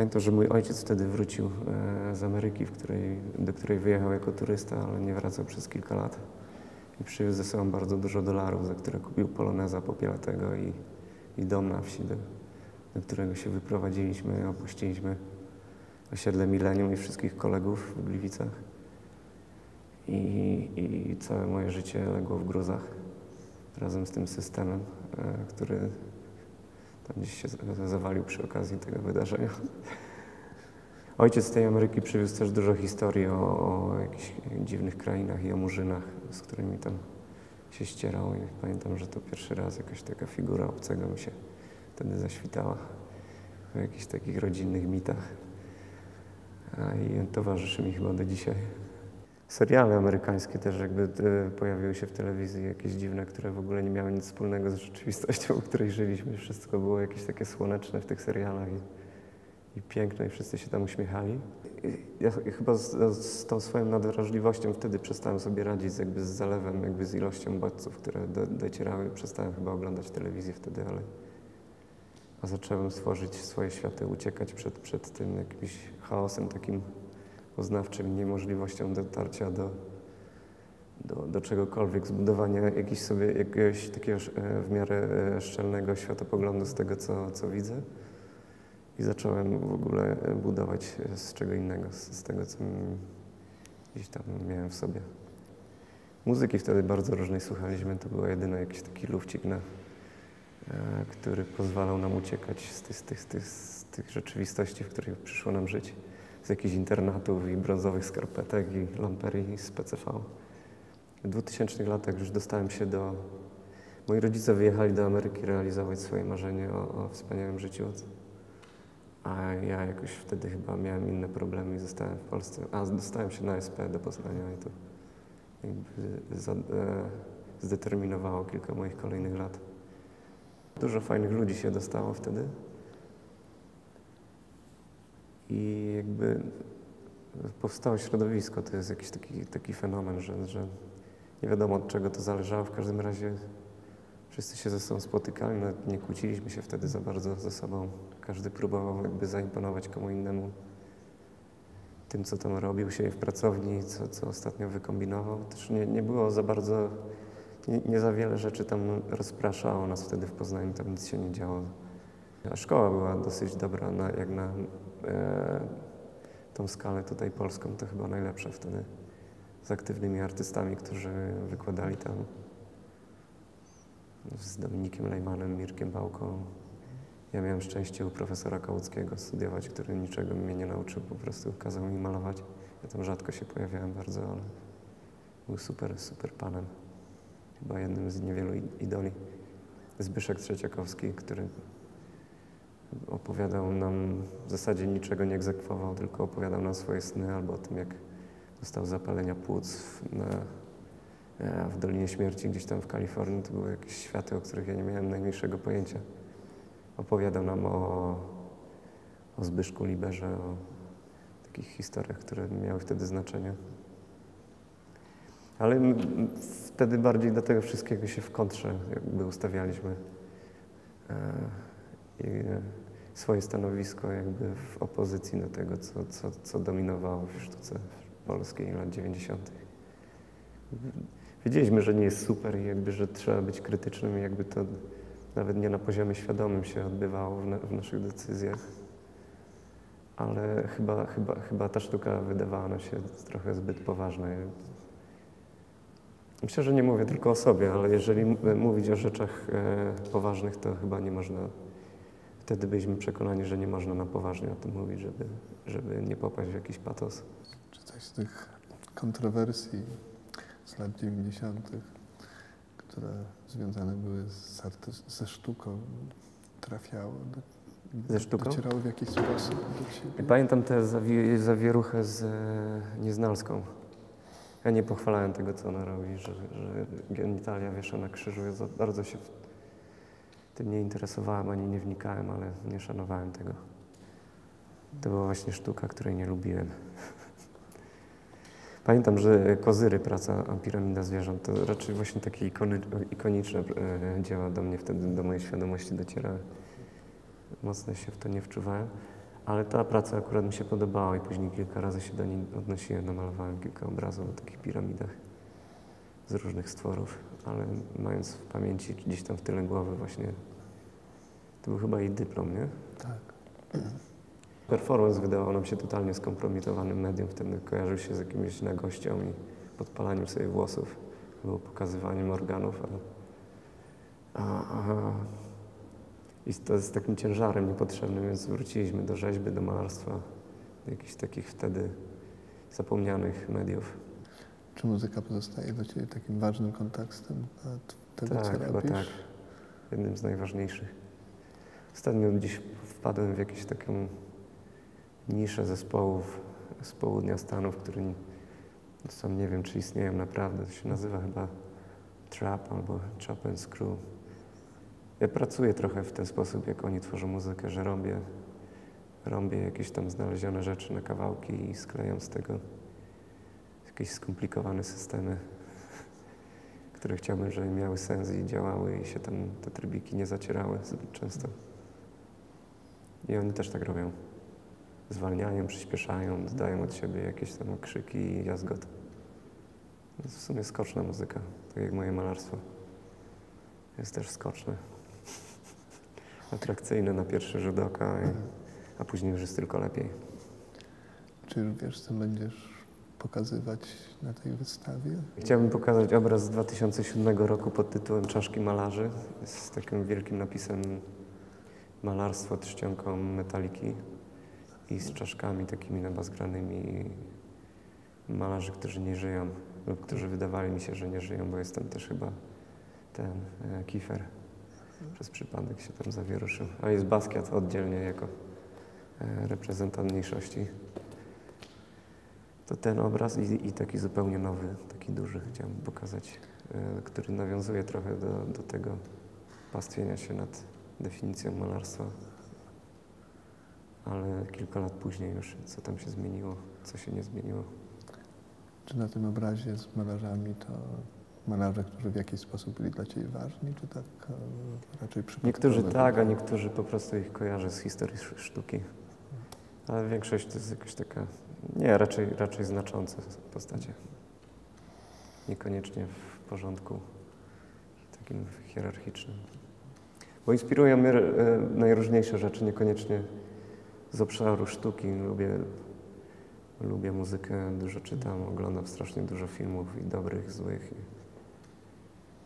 Pamiętam, że mój ojciec wtedy wrócił e, z Ameryki, której, do której wyjechał jako turysta, ale nie wracał przez kilka lat. I przywiózł ze sobą bardzo dużo dolarów, za które kupił poloneza popielatego i, i dom na wsi, do, do którego się wyprowadziliśmy, opuściliśmy osiedle Milenium i wszystkich kolegów w Gliwicach. I, I całe moje życie legło w gruzach razem z tym systemem, e, który gdzieś się zawalił przy okazji tego wydarzenia. Ojciec z tej Ameryki przywiózł też dużo historii o, o jakichś dziwnych krainach i o murzynach, z którymi tam się ścierał i pamiętam, że to pierwszy raz jakaś taka figura obcego mi się wtedy zaświtała w jakichś takich rodzinnych mitach. A I towarzyszy mi chyba do dzisiaj. Seriale amerykańskie też jakby e, pojawiły się w telewizji, jakieś dziwne, które w ogóle nie miały nic wspólnego z rzeczywistością, w której żyliśmy. Wszystko było jakieś takie słoneczne w tych serialach i, i piękne i wszyscy się tam uśmiechali. Ja chyba z, z, tą swoją nadwrażliwością wtedy przestałem sobie radzić jakby z zalewem, jakby z ilością bodźców, które do, docierały. Przestałem chyba oglądać telewizję wtedy, ale a zacząłem stworzyć swoje światy, uciekać przed, przed tym jakimś chaosem takim poznawczym, niemożliwością dotarcia do, do, do czegokolwiek, zbudowania jakiegoś sobie, jakiegoś takiego e, w miarę e, szczelnego światopoglądu z tego, co, co widzę. I zacząłem w ogóle budować z czego innego, z, z tego, co gdzieś tam miałem w sobie. Muzyki wtedy bardzo różnej słuchaliśmy, to był jedyny jakiś taki lufcik, na, e, który pozwalał nam uciekać z tych, z, tych, z, tych, z tych rzeczywistości, w których przyszło nam żyć z jakichś internatów i brązowych skarpetek i lamperii z PCV. W 2000 latach już dostałem się do... Moi rodzice wyjechali do Ameryki realizować swoje marzenie o, o wspaniałym życiu. A ja jakoś wtedy chyba miałem inne problemy i zostałem w Polsce. A dostałem się na SP do Poznania i to za, e, zdeterminowało kilka moich kolejnych lat. Dużo fajnych ludzi się dostało wtedy. I jakby powstało środowisko, to jest jakiś taki, taki fenomen, że, że nie wiadomo od czego to zależało. W każdym razie wszyscy się ze sobą spotykali, nawet nie kłóciliśmy się wtedy za bardzo ze sobą. Każdy próbował jakby zaimponować komu innemu tym, co tam robił się w pracowni, co, co ostatnio wykombinował. Też nie, nie było za bardzo, nie, nie za wiele rzeczy tam rozpraszało nas wtedy w Poznaniu, tam nic się nie działo. A szkoła była dosyć dobra, na, jak na tą skalę tutaj polską, to chyba najlepsza wtedy. Z aktywnymi artystami, którzy wykładali tam. Z Dominikiem Lejmanem, Mirkiem Bałką. Ja miałem szczęście u profesora Kałuckiego studiować, który niczego mnie nie nauczył, po prostu kazał mi malować. Ja tam rzadko się pojawiałem bardzo, ale był super, super panem. Chyba jednym z niewielu idoli. Zbyszek Trzeciakowski, który opowiadał nam, w zasadzie niczego nie egzekwował, tylko opowiadał nam swoje sny albo o tym, jak dostał zapalenia płuc na, e, w Dolinie Śmierci, gdzieś tam w Kalifornii. To były jakieś światy, o których ja nie miałem najmniejszego pojęcia. Opowiadał nam o, o Zbyszku Liberze, o takich historiach, które miały wtedy znaczenie. Ale wtedy bardziej do tego wszystkiego się w kontrze jakby ustawialiśmy. E, swoje stanowisko jakby w opozycji do tego, co, co, co dominowało w sztuce polskiej lat 90. Wiedzieliśmy, że nie jest super i jakby, że trzeba być krytycznym i jakby to nawet nie na poziomie świadomym się odbywało w, na, w naszych decyzjach. Ale chyba, chyba, chyba ta sztuka wydawała nam się trochę zbyt poważna. Myślę, że nie mówię tylko o sobie, ale jeżeli mówić o rzeczach e, poważnych, to chyba nie można wtedy byliśmy przekonani, że nie można na poważnie o tym mówić, żeby, żeby nie popaść w jakiś patos. Czy coś z tych kontrowersji z lat 90., które związane były z arty- ze sztuką, trafiało do, Ze sztuką? docierały w jakiś sposób do ciebie? Pamiętam tę zawie, zawieruchę z e, Nieznalską. Ja nie pochwalałem tego, co ona robi, że, że genitalia wiesza na krzyżu. Ja bardzo się tym nie interesowałem, ani nie wnikałem, ale nie szanowałem tego. To była właśnie sztuka, której nie lubiłem. Pamiętam, że Kozyry, praca Piramida Zwierząt, to raczej właśnie takie ikony, ikoniczne e, dzieła do mnie wtedy, do mojej świadomości docierały. Mocno się w to nie wczuwałem. Ale ta praca akurat mi się podobała i później kilka razy się do niej odnosiłem, namalowałem kilka obrazów o takich piramidach z różnych stworów, ale mając w pamięci gdzieś tam w tyle głowy właśnie, to był chyba jej dyplom, nie? Tak. Performance wydawał nam się totalnie skompromitowanym medium, wtedy kojarzył się z jakimiś nagością i podpalaniem sobie włosów, było pokazywaniem organów, a, a, a i to jest takim ciężarem niepotrzebnym, więc wróciliśmy do rzeźby, do malarstwa, do jakichś takich wtedy zapomnianych mediów. Czy muzyka pozostaje dla Ciebie takim ważnym kontekstem tego, tak, co chyba robisz? tak. Jednym z najważniejszych. Ostatnio gdzieś wpadłem w jakąś taką niszę zespołów z południa Stanów, które nie- sam nie wiem, czy istnieją naprawdę. To się nazywa chyba Trap albo Chop and Screw. Ja pracuję trochę w ten sposób, jak oni tworzą muzykę, że robię, robię jakieś tam znalezione rzeczy na kawałki i sklejam z tego jakieś skomplikowane systemy, które chciałbym, żeby miały sens i działały i się tam te trybiki nie zacierały zbyt często. I oni też tak robią. Zwalniają, przyspieszają, dodają od siebie jakieś tam krzyki i jazgot. To jest w sumie skoczna muzyka, tak jak moje malarstwo. Jest też skoczne. Atrakcyjne na pierwszy rzut oka, i, a później już jest tylko lepiej. Czy już wiesz, co będziesz pokazywać na tej wystawie? Chciałbym pokazać obraz z 2007 roku pod tytułem Czaszki malarzy z takim wielkim napisem malarstwo trzcionką metaliki i z czaszkami takimi nabazgranymi malarzy, którzy nie żyją lub którzy wydawali mi się, że nie żyją, bo jestem też chyba ten e, Kifer. Przez przypadek się tam zawieruszył. A jest Basquiat oddzielnie jako e, reprezentant mniejszości. To ten obraz i, i taki zupełnie nowy, taki duży chciałem pokazać, e, który nawiązuje trochę do, do tego pastwienia się nad definicją malarstwa. Ale kilka lat później już, co tam się zmieniło, co się nie zmieniło. Czy na tym obrazie z malarzami to malarze, którzy w jakiś sposób byli dla Ciebie ważni, czy tak e, raczej przypadkowo? Niektórzy tak, a niektórzy po prostu ich kojarzę z historii sz- sztuki. Ale większość to jest jakaś taka, nie, raczej, raczej znaczące postacie. Niekoniecznie w porządku takim hierarchicznym. Bo inspirują mnie e, najróżniejsze rzeczy, niekoniecznie z obszaru sztuki. Lubię, lubię muzykę, dużo czytam, oglądam strasznie dużo filmów i dobrych, złych.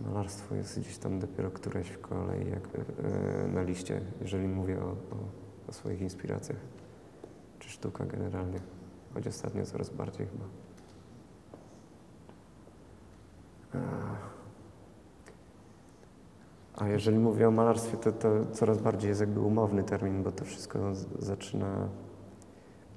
Malarstwo jest gdzieś tam dopiero któreś w kolei jak, e, na liście, jeżeli mówię o, o, o swoich inspiracjach. Czy sztuka generalnie. Choć ostatnio coraz bardziej chyba. A jeżeli mówię o malarstwie, to, to coraz bardziej jest jakby umowny termin, bo to wszystko zaczyna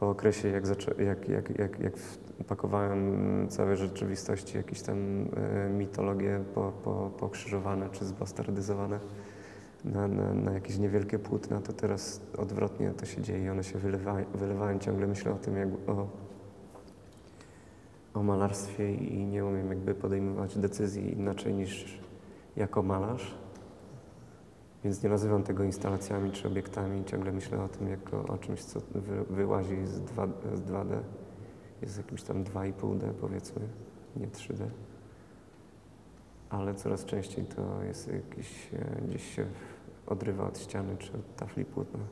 po okresie, jak, jak, jak, jak, jak upakowałem całe rzeczywistości, jakieś tam e, mitologie po, po, pokrzyżowane czy zbastardyzowane na, na, na jakieś niewielkie płótna, to teraz odwrotnie to się dzieje i one się wylewają, wylewają. Ciągle myślę o tym, jak o, o malarstwie i nie umiem jakby podejmować decyzji inaczej niż jako malarz. Więc nie nazywam tego instalacjami czy obiektami. Ciągle myślę o tym jako o czymś, co wy, wyłazi z, 2, z 2D. Jest jakimś tam 2,5D powiedzmy, nie 3D. Ale coraz częściej to jest jakiś, e, gdzieś się odrywa od ściany czy od tafli płótna.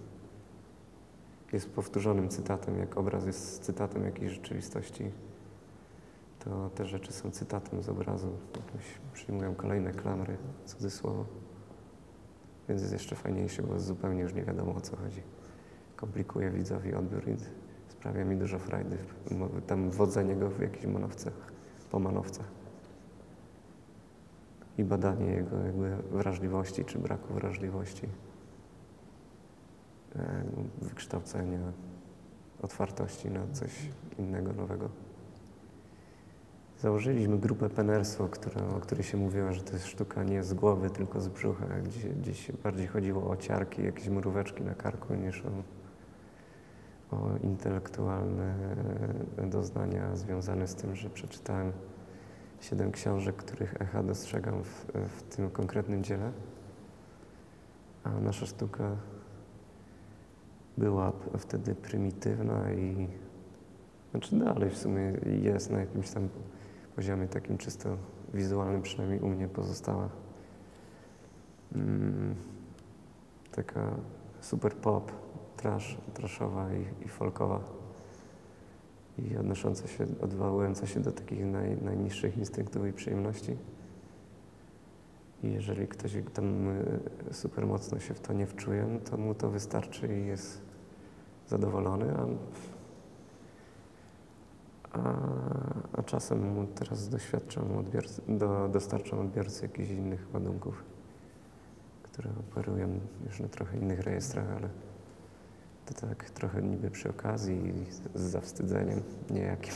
Jest powtórzonym cytatem, jak obraz jest cytatem jakiejś rzeczywistości, to te rzeczy są cytatem z obrazu. Jakoś przyjmują kolejne klamry, cudzysłowo. Więc jest jeszcze fajniejszy, bo zupełnie już nie wiadomo o co chodzi. Komplikuje widzowi odbiór i sprawia mi dużo frajdy. Tam wodzenie go w jakiejś manowce, po manowcach. I badanie jego jakby wrażliwości czy braku wrażliwości. E, Wykształcenia, otwartości na coś innego, nowego. Założyliśmy grupę Penerso, która, o której się mówiło, że to jest sztuka nie z głowy, tylko z brzucha. Gdzie, gdzieś bardziej chodziło o ciarki, jakieś mróweczki na karku, niż o, o intelektualne doznania związane z tym, że przeczytałem siedem książek, których echa dostrzegam w, w tym konkretnym dziele. A nasza sztuka była wtedy prymitywna i znaczy dalej w sumie jest na jakimś tam poziomie takim czysto wizualnym, przynajmniej u mnie pozostała. Mm, taka super pop, trash, trashowa i, i folkowa i odnosząca się, odwołująca się do takich naj, najniższych instynktów i przyjemności. I jeżeli ktoś tam y, super mocno się w to nie wczuje, no to mu to wystarczy i jest zadowolony, a, a, a czasem mu teraz doświadczam odbiorcy, do, dostarczam odbiorcy jakichś innych ładunków, które operują już na trochę innych rejestrach, ale to tak trochę niby przy okazji z zawstydzeniem niejakim.